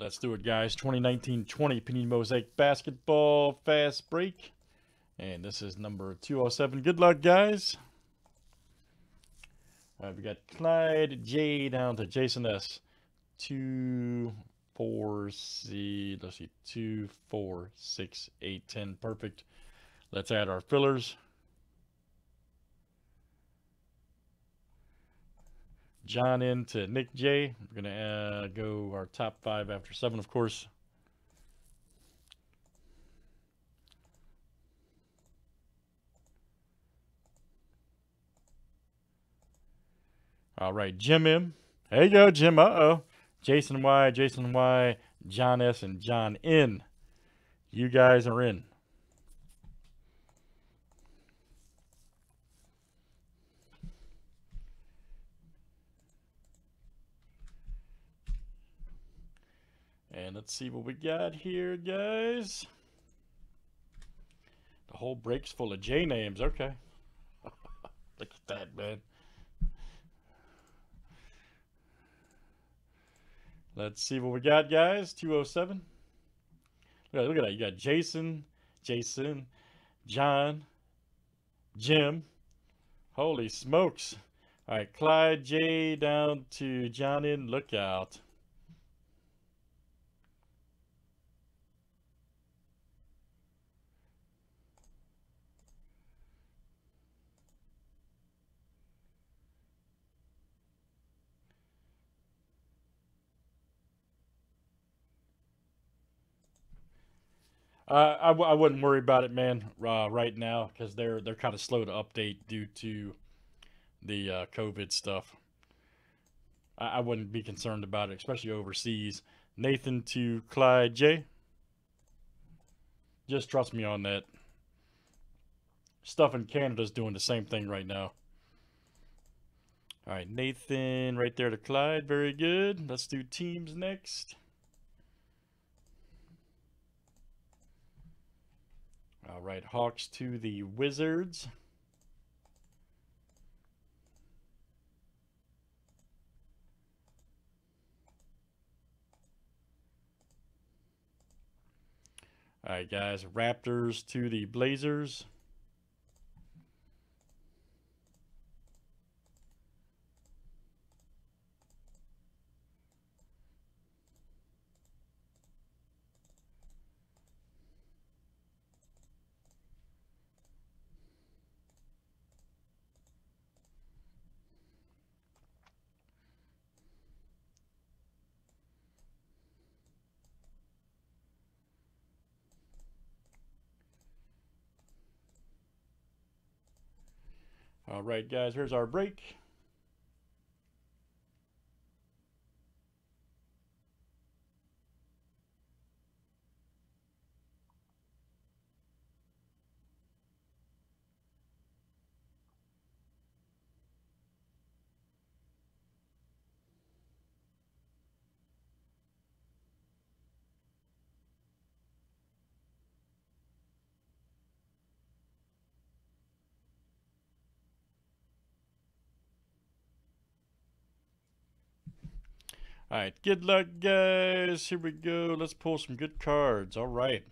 Let's do it, guys. 2019-20 Panini Mosaic Basketball Fast Break. And this is number 207. Good luck, guys. All right, we got Clyde J down to Jason S. Two, four, C. Let's see, two, four, six, eight, ten. Perfect. Let's add our fillers. John in to Nick J. We're going to uh, go our top five after seven, of course. All right, Jim M. You go, Jim. Uh-oh. Jason Y, Jason Y, John S, and John N. You guys are in. And let's see what we got here, guys. The whole break's full of J names. Okay. Look at that, man. Let's see what we got, guys. 207. Look at, look at that. You got Jason, Jason, John, Jim. Holy smokes. All right, Clyde J down to John in. Look Uh, I w- I wouldn't worry about it, man, uh, right now because they're they're kind of slow to update due to the uh, COVID stuff. I-, I wouldn't be concerned about it, especially overseas. Nathan to Clyde J. Just trust me on that. Stuff in Canada's doing the same thing right now. All right, Nathan right there to Clyde. Very good. Let's do teams next. All right, Hawks to the Wizards. All right, guys, Raptors to the Blazers. All right, guys, here's our break. All right, good luck, guys. Here we go. Let's pull some good cards. All right.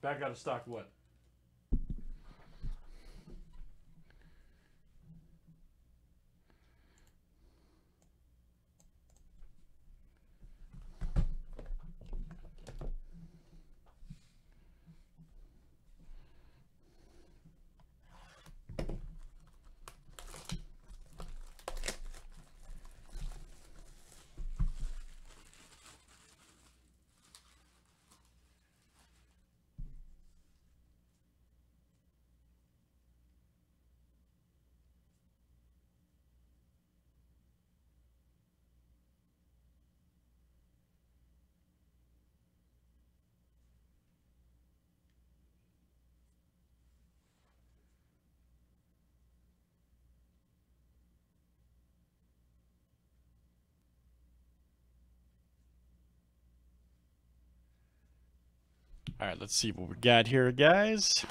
Back out of stock what? All right, let's see what we got here, guys.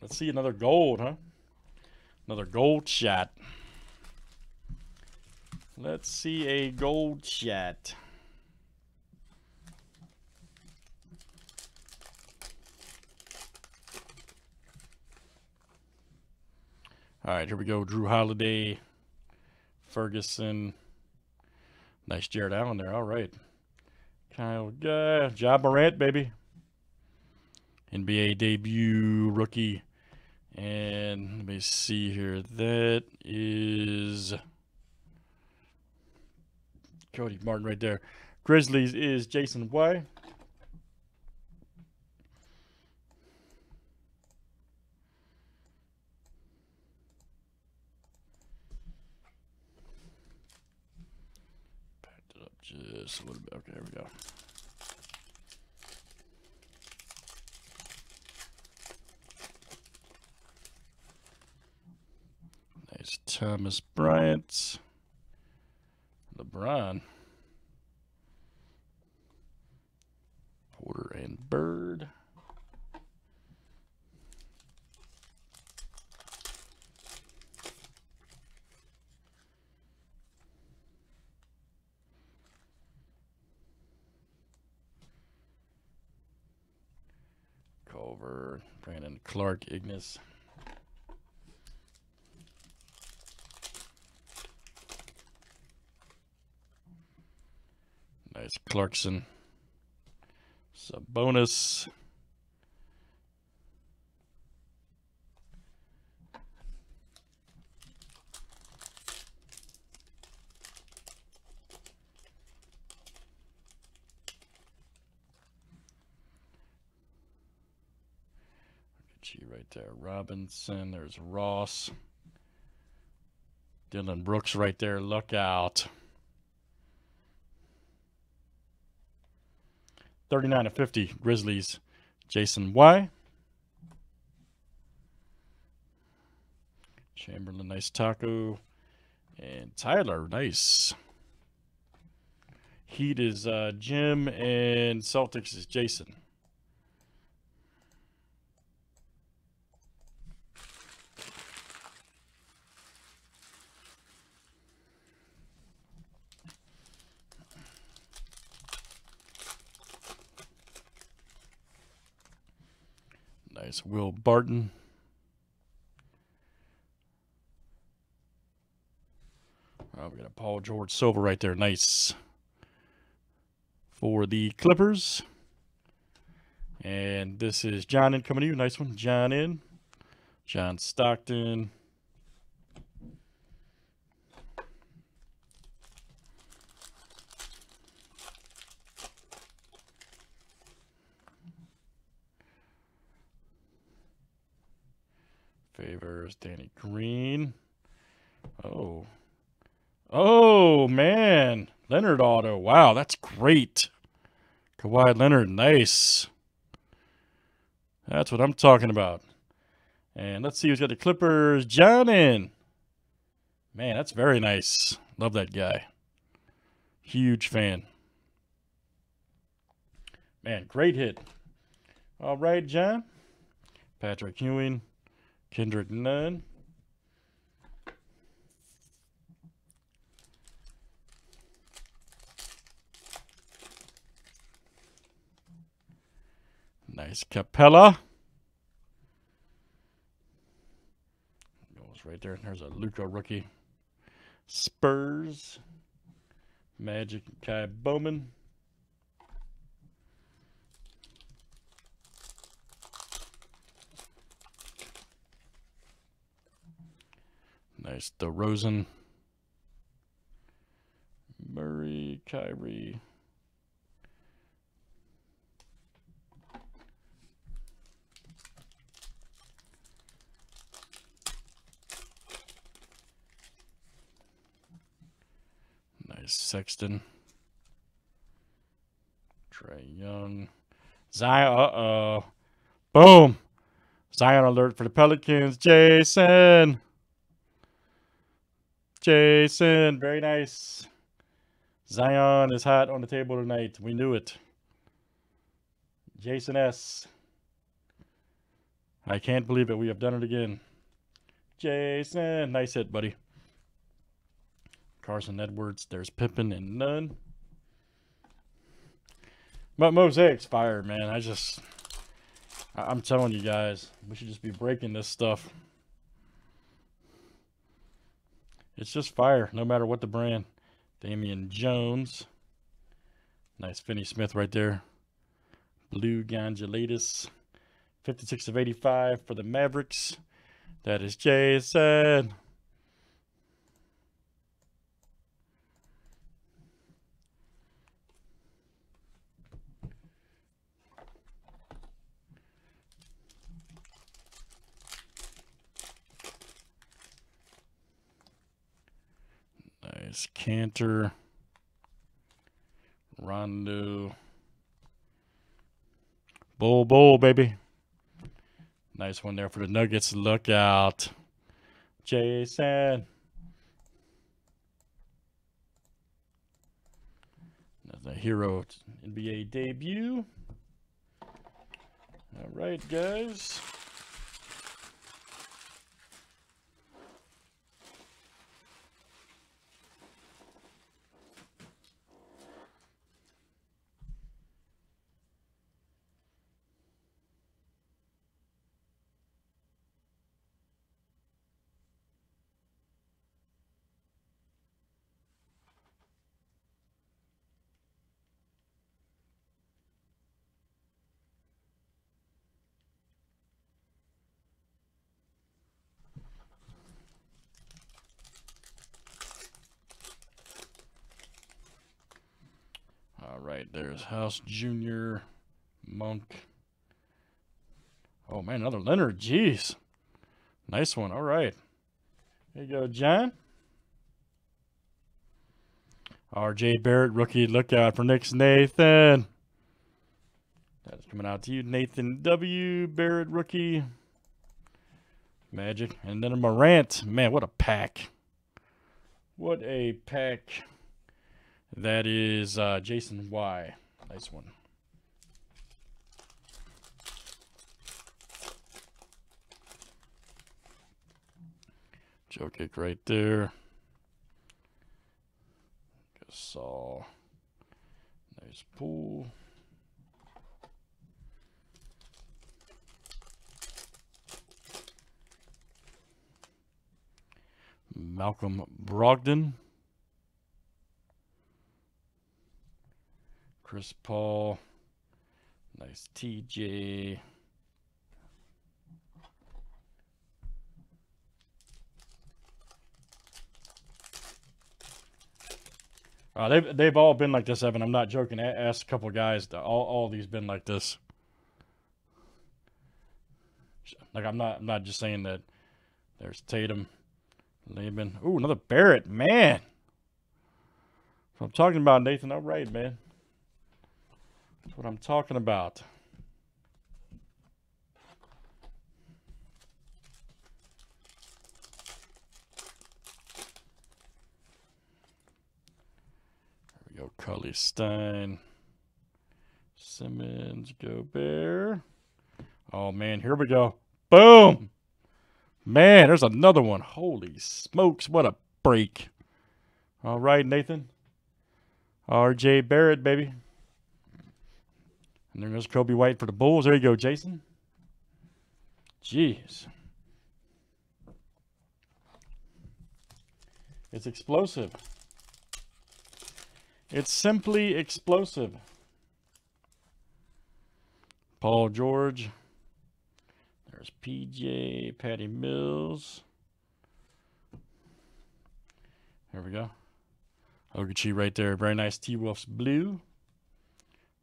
Let's see another gold, huh? Another gold shot. Let's see a gold shot. All right, here we go. Jrue Holiday. Ferguson. Nice Jarrett Allen there. All right. Kyle Ja Morant, baby. NBA debut rookie. And let me see here. That is Cody Martin right there. Grizzlies is Jason Y. just a little bit. Okay, there we go. Nice Thomas Bryant. LeBron. Brandon Clarke, Ignis. Nice Clarkson. Sabonis. Right there. Robinson. There's Ross. Dillon Brooks right there. Look out. 39 to 50 Grizzlies. Jason Y. Chamberlain, nice taco. And Tyler, nice. Heat is uh, Jim, and Celtics is Jason. Nice. Will Barton. Oh, we got a Paul George Silver right there. Nice. For the Clippers. And this is John in coming to you. Nice one. John in. John Stockton. Favors Danny Green. Oh. Oh, man. Leonard auto. Wow, that's great. Kawhi Leonard, nice. That's what I'm talking about. And let's see who's got the Clippers. John in. Man, that's very nice. Love that guy. Huge fan. Man, great hit. All right, John. Patrick Ewing. Kendrick Nunn. Nice Capela. Goes right there. There's a Luka rookie. Spurs. Magic Ky Bowman. Nice DeRozan. Murray, Kyrie. Nice Sexton. Trae Young. Zion. Uh oh. Boom. Zion alert for the Pelicans. Jason. Jason. Very nice. Zion is hot on the table tonight. We knew it. Jason S. I can't believe it. We have done it again. Jason. Nice hit, buddy. Carson Edwards. There's Pippen and none. But Mosaic's fire, man. I just... I'm telling you guys, we should just be breaking this stuff. It's just fire, no matter what the brand. Damian Jones. Nice Finney Smith right there. Blue Gongulatus. 56 of 85 for the Mavericks. That is Jason. Nice Kanter. Rondo. Bol, Bol, baby. Nice one there for the Nuggets. Look out. Jason. Another hero NBA debut. All right, guys. All right, there's House Jr., Monk. Oh, man, another Leonard. Jeez. Nice one. All right. There you go, John. RJ Barrett, rookie. lookout for Knicks Nathan. That's coming out to you, Nathan W. Barrett, rookie. Magic. And then a Morant. Man, what a pack. What a pack. That is uh, Jason Y. Nice one. Jokic right there. Gasol. Nice pool. Malcolm Brogdon. Chris Paul. Nice TJ. Uh, they've they've all been like this, Evan. I'm not joking. I asked a couple guys. All all these been like this. Like I'm not I'm not just saying that. There's Tatum, Laban. Ooh, another Barrett, man. I'm talking about Nathan. All right, man. That's what I'm talking about. There we go. Cauley-Stein. Simmons, Gobert. Oh, man. Here we go. Boom. Man, there's another one. Holy smokes. What a break. All right, Nathan. RJ Barrett, baby. And there's Coby White for the Bulls. There you go, Jason. Jeez. It's explosive. It's simply explosive. Paul George. There's PJ, Patty Mills. There we go. Okogie right there. Very nice T-Wolves blue.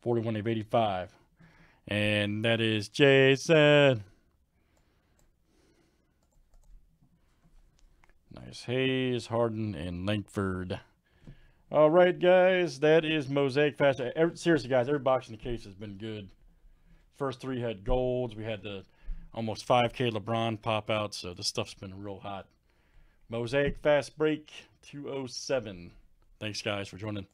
41 of 85. And that is Jason. Nice Hayes, Harden, and Langford. All right, guys, that is Mosaic Fast. Every, seriously, guys, every box in the case has been good. First three had golds. We had the almost 5K LeBron pop out, so this stuff's been real hot. Mosaic Fast Break 207. Thanks, guys, for joining.